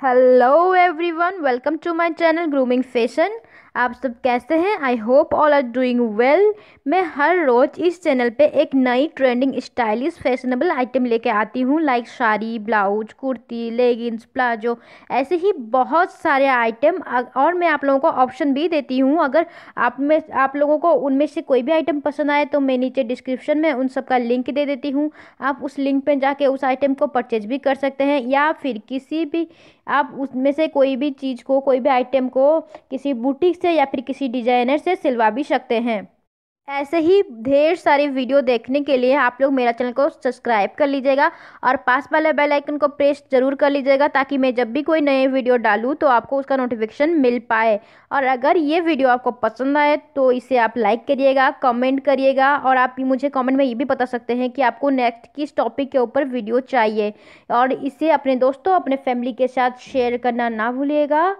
Hello everyone welcome to my channel grooming fashion आप सब कैसे हैं? I hope all are doing well मैं हर रोज़ इस चैनल पे एक नई ट्रेंडिंग स्टाइलिश फैशनेबल आइटम लेके आती हूँ like sari blouse kurti leggings palazzo, ऐसे ही बहुत सारे आइटम और मैं आप लोगों को ऑप्शन भी देती हूँ। अगर आप में, आप लोगों को उनमें से कोई भी आइटम पसंद आए तो मैं नीचे डिस्क्रिप्शन में उन सब का लिंक दे देती हूँ। आप उस लिंक पर जाके उस आइटम को परचेज भी कर सकते हैं, या फिर किसी भी आप उसमें से कोई भी चीज़ को, कोई भी आइटम को किसी बुटीक से या फिर किसी डिज़ाइनर से सिलवा भी सकते हैं। ऐसे ही ढेर सारी वीडियो देखने के लिए आप लोग मेरा चैनल को सब्सक्राइब कर लीजिएगा और पास वाले बेल आइकन को प्रेस ज़रूर कर लीजिएगा ताकि मैं जब भी कोई नए वीडियो डालूँ तो आपको उसका नोटिफिकेशन मिल पाए। और अगर ये वीडियो आपको पसंद आए तो इसे आप लाइक करिएगा कमेंट करिएगा और आप मुझे कमेंट में ये भी बता सकते हैं कि आपको नेक्स्ट किस टॉपिक के ऊपर वीडियो चाहिए। और इसे अपने दोस्तों, अपने फैमिली के साथ शेयर करना ना भूलिएगा।